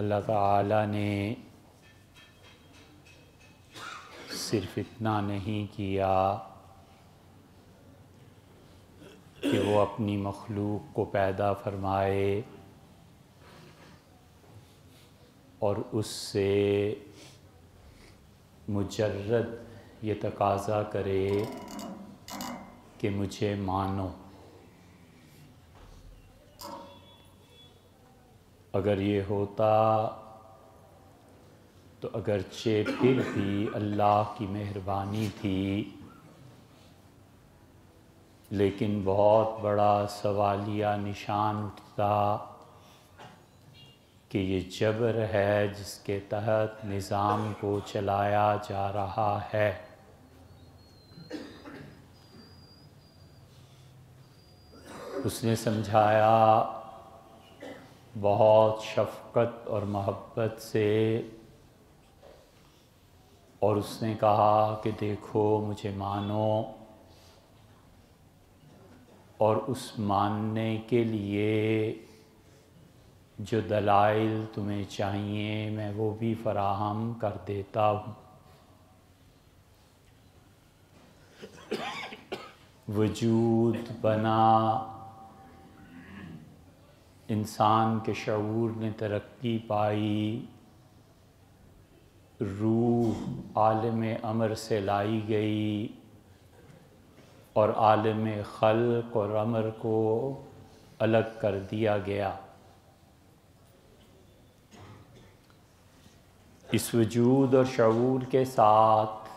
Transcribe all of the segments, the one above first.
اللہ تعالیٰ نے صرف اتنا نہیں کیا کہ وہ اپنی مخلوق کو پیدا فرمائے اور اس سے مجرد یہ تقاضا کرے کہ مجھے مانو۔ اگر یہ ہوتا تو اگرچہ پھر بھی اللہ کی مہربانی تھی، لیکن بہت بڑا سوالیہ نشان اٹھتا کہ یہ جبر ہے جس کے تحت نظام کو چلایا جا رہا ہے۔ اس نے سمجھایا بہت شفقت اور محبت سے اور اس نے کہا کہ دیکھو، مجھے مانو۔ اور اس ماننے کے لیے جو دلائل تمہیں چاہیے، میں وہ بھی فراہم کر دیتا ہوں۔ وجود بنا انسان کے شعور نے ترقی پائی، روح عالم امر سے لائی گئی اور عالم خلق اور امر کو الگ کر دیا گیا۔ اس وجود اور شعور کے ساتھ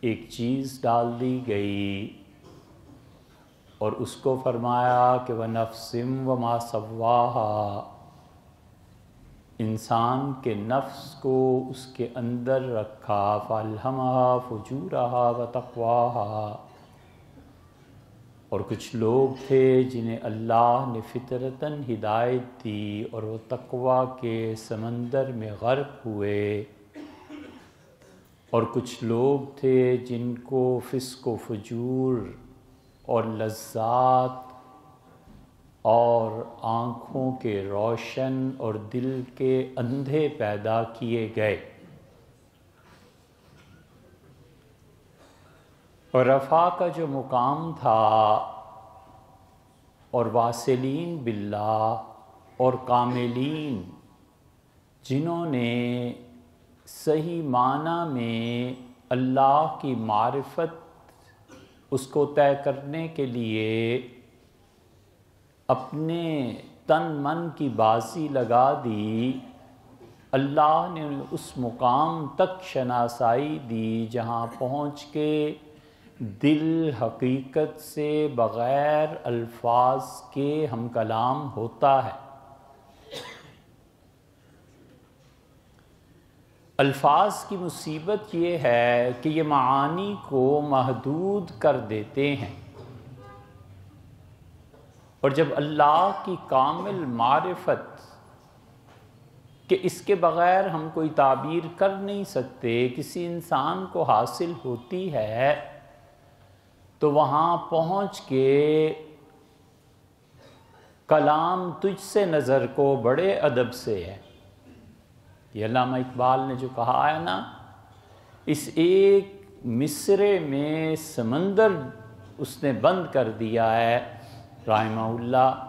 ایک چیز ڈال دی گئی۔ اور اس کو فرمایا کہ وہ نفسم و ما انسان کے نفس کو اس کے اندر رکھا۔ فالحمہ فجورہا و تقواہا اور کچھ لوگ تھے جنہیں اللہ نے فطرتاً ہدایت دی اور وہ تقوی کے سمندر میں غرق ہوئے۔ اور کچھ لوگ تھے جن کو فسق و فجور اور لذات اور آنکھوں کے روشن اور دل کے اندھے پیدا کیے گئے۔ اور رفا کا جو مقام تھا اور واصلین باللہ اور کاملین، جنہوں نے صحیح معنی میں اللہ کی معرفت اس کو طے کرنے کے لیے اپنے تن من کی بازی لگا دی۔ اللہ نے اس مقام تک شناسائی دی جہاں پہنچ کے دل حقیقت سے بغیر الفاظ کے ہم کلام ہوتا ہے۔ الفاظ کی مصیبت یہ ہے کہ یہ معانی کو محدود کر دیتے ہیں۔ اور جب اللہ کی کامل معرفت کہ اس کے بغیر ہم کوئی تعبیر کر نہیں سکتے، کسی انسان کو حاصل ہوتی ہے، تو وہاں پہنچ کے کلام تجھ سے نظر کو بڑے ادب سے ہے۔ یہ علامہ اقبال نے جو کہا ہے نا، اس ایک مصرے میں سمندر اس نے بند کر دیا ہے، رحمہ اللہ۔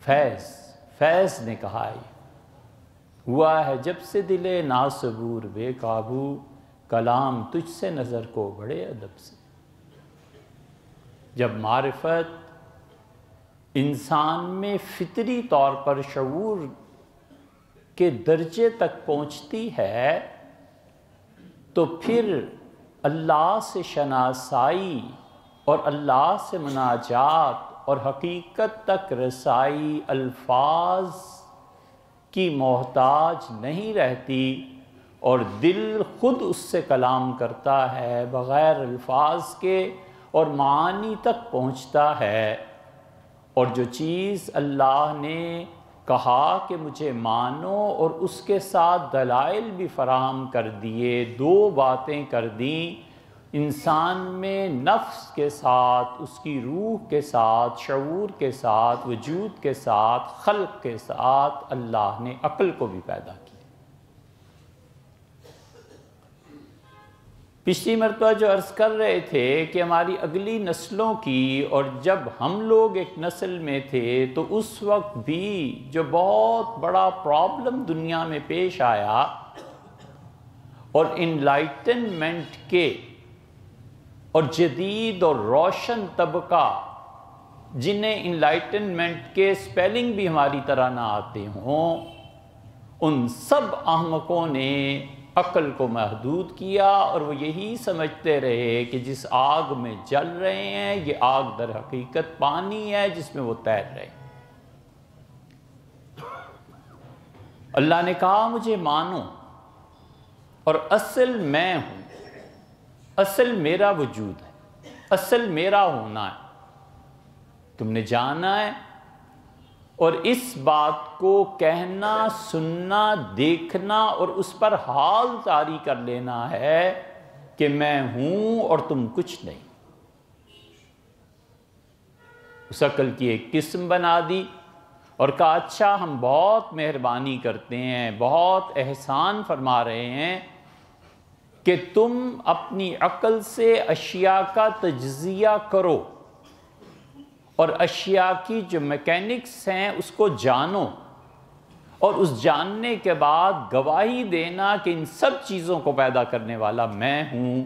فیض فیض نے کہا ہے، ہوا ہے جب سے دلے ناصبور بے قابو، کلام تجھ سے نظر کو بڑے ادب سے۔ جب معرفت انسان میں فطری طور پر شعور کے درجے تک پہنچتی ہے، تو پھر اللہ سے شناسائی اور اللہ سے مناجات اور حقیقت تک رسائی الفاظ کی محتاج نہیں رہتی اور دل خود اس سے کلام کرتا ہے بغیر الفاظ کے اور معانی تک پہنچتا ہے۔ اور جو چیز اللہ نے کہا کہ مجھے مانو اور اس کے ساتھ دلائل بھی فراہم کر دیے، دو باتیں کر دیں۔ انسان میں نفس کے ساتھ، اس کی روح کے ساتھ، شعور کے ساتھ، وجود کے ساتھ، خلق کے ساتھ اللہ نے عقل کو بھی پیدا کیا۔ پچھلی مرتبہ جو عرض کر رہے تھے کہ ہماری اگلی نسلوں کی اور جب ہم لوگ ایک نسل میں تھے تو اس وقت بھی جو بہت بڑا پرابلم دنیا میں پیش آیا اور انلائٹنمنٹ کے اور جدید اور روشن طبقہ جنہیں انلائٹنمنٹ کے سپیلنگ بھی ہماری طرح نہ آتے ہوں، ان سب احمقوں نے عقل کو محدود کیا اور وہ یہی سمجھتے رہے کہ جس آگ میں جل رہے ہیں، یہ آگ در حقیقت پانی ہے جس میں وہ تیر رہے اللہ نے کہا، مجھے مانو اور اصل میں ہوں۔ اصل میرا وجود ہے، اصل میرا ہونا ہے۔ تم نے جانا ہے اور اس بات کو کہنا، سننا، دیکھنا اور اس پر حال تاری کر لینا ہے کہ میں ہوں اور تم کچھ نہیں۔ اس عقل کی ایک قسم بنا دی اور کہا اچھا ہم بہت مہربانی کرتے ہیں، بہت احسان فرما رہے ہیں کہ تم اپنی عقل سے اشیاء کا تجزیہ کرو۔ اور اشیاء کی جو میکینکس ہیں اس کو جانو اور اس جاننے کے بعد گواہی دینا کہ ان سب چیزوں کو پیدا کرنے والا میں ہوں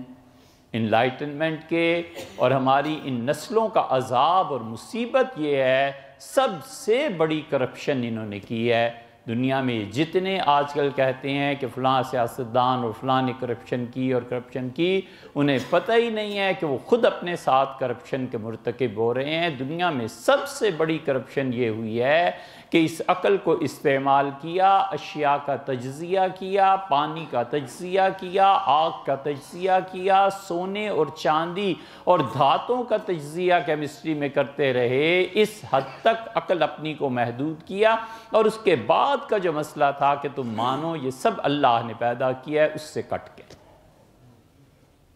انلائٹنمنٹ کے اور ہماری ان نسلوں کا عذاب اور مصیبت یہ ہے سب سے بڑی کرپشن انہوں نے کی ہے دنیا میں جتنے آج کل کہتے ہیں کہ فلاں سیاستدان اور فلاں نے کرپشن کی اور کرپشن کی، انہیں پتہ ہی نہیں ہے کہ وہ خود اپنے ساتھ کرپشن کے مرتکب ہو رہے ہیں۔ دنیا میں سب سے بڑی کرپشن یہ ہوئی ہے کہ اس عقل کو استعمال کیا، اشیاء کا تجزیہ کیا، پانی کا تجزیہ کیا، آگ کا تجزیہ کیا، سونے اور چاندی اور دھاتوں کا تجزیہ کیمسٹری میں کرتے رہے۔ اس حد تک عقل اپنی کو محدود کیا اور اس کے بعد کا جو مسئلہ تھا کہ تم مانو، یہ سب اللہ نے پیدا کیا ہے، اس سے کٹ کے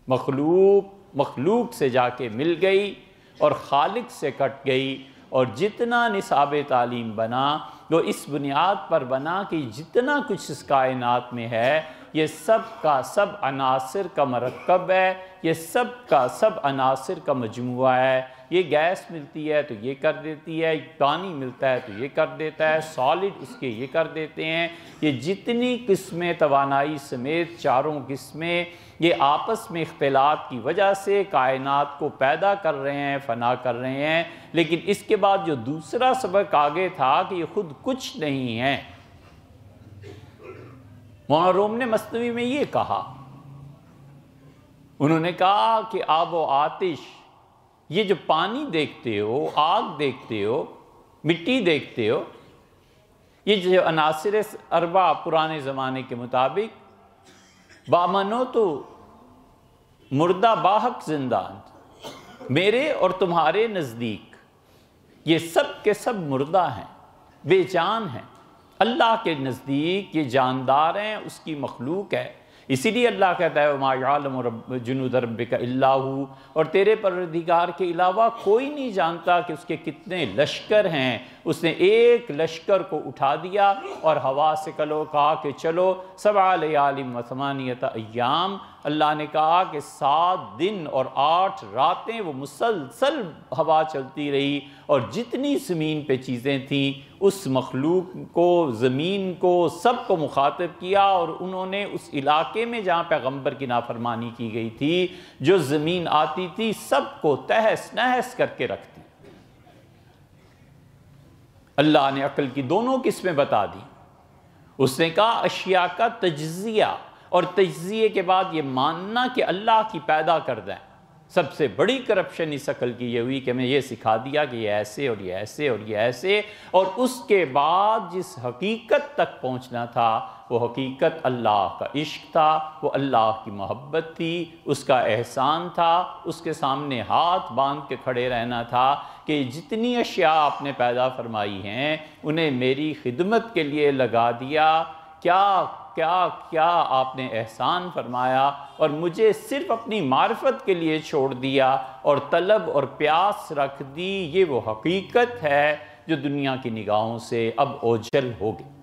مخلوق مخلوق سے جا کے مل گئی اور خالق سے کٹ گئی اور جتنا نصاب تعلیم بنا وہ اس بنیاد پر بنا کہ جتنا کچھ اس کائنات میں ہے یہ سب کا سب عناصر کا مرکب ہے، یہ سب کا سب عناصر کا مجموعہ ہے۔ یہ گیس ملتی ہے تو یہ کر دیتی ہے، پانی ملتا ہے تو یہ کر دیتا ہے سالڈ اس کے یہ کر دیتے ہیں۔ یہ جتنی قسمیں توانائی سمیت چاروں قسمیں، یہ آپس میں اختلاط کی وجہ سے کائنات کو پیدا کر رہے ہیں، فنا کر رہے ہیں۔ لیکن اس کے بعد جو دوسرا سبق آگے تھا کہ یہ خود کچھ نہیں ہے۔ مولانا روم نے مصنوعی میں یہ کہا، انہوں نے کہا کہ آب و آتش، یہ جو پانی دیکھتے ہو، آگ دیکھتے ہو، مٹی دیکھتے ہو، یہ جو عناصر اربا پرانے زمانے کے مطابق بامنو تو مردہ باحق زندان میرے اور تمہارے نزدیک، یہ سب کے سب مردہ ہیں، بے جان ہیں۔ اللہ کے نزدیک یہ جاندار ہیں، اس کی مخلوق ہے۔ اسی لیے اللہ کہتا ہے ما یعلم رب جنود ربک اللہ اور تیرے پردگار کے علاوہ کوئی نہیں جانتا کہ اس کے کتنے لشکر ہیں۔ اس نے ایک لشکر کو اٹھا دیا اور ہوا سے کلو، کہا کہ چلو سبع لیالم و ثمانیت ایام اللہ نے کہا کہ سات دن اور آٹھ راتیں وہ مسلسل ہوا چلتی رہی اور جتنی زمین پہ چیزیں تھیں، اس مخلوق کو، زمین کو، سب کو مخاطب کیا اور انہوں نے اس علاقے میں جہاں پیغمبر کی نافرمانی کی گئی تھی، جو زمین آتی تھی، سب کو تہس نہس کر کے رکھتی اللہ نے عقل کی دونوں قسمیں بتا دی۔ اس نے کہا، اشیاء کا تجزیہ۔ اور تجزیے کے بعد یہ ماننا کہ اللہ کی پیدا کردہ ہے سب سے بڑی کرپشن اس عقل کی یہ ہوئی کہ میں یہ سکھا دیا کہ یہ ایسے اور یہ ایسے اور یہ ایسے۔ اور اس کے بعد جس حقیقت تک پہنچنا تھا، وہ حقیقت اللہ کا عشق تھا، وہ اللہ کی محبت تھی، اس کا احسان تھا، اس کے سامنے ہاتھ باندھ کے کھڑے رہنا تھا کہ جتنی اشیاء آپ نے پیدا فرمائی ہیں، انہیں میری خدمت کے لیے لگا دیا۔ کیا کیا کیا آپ نے احسان فرمایا اور مجھے صرف اپنی معرفت کے لیے چھوڑ دیا اور طلب اور پیاس رکھ دی، یہ وہ حقیقت ہے جو دنیا کی نگاہوں سے اب اوجھل ہو گئی۔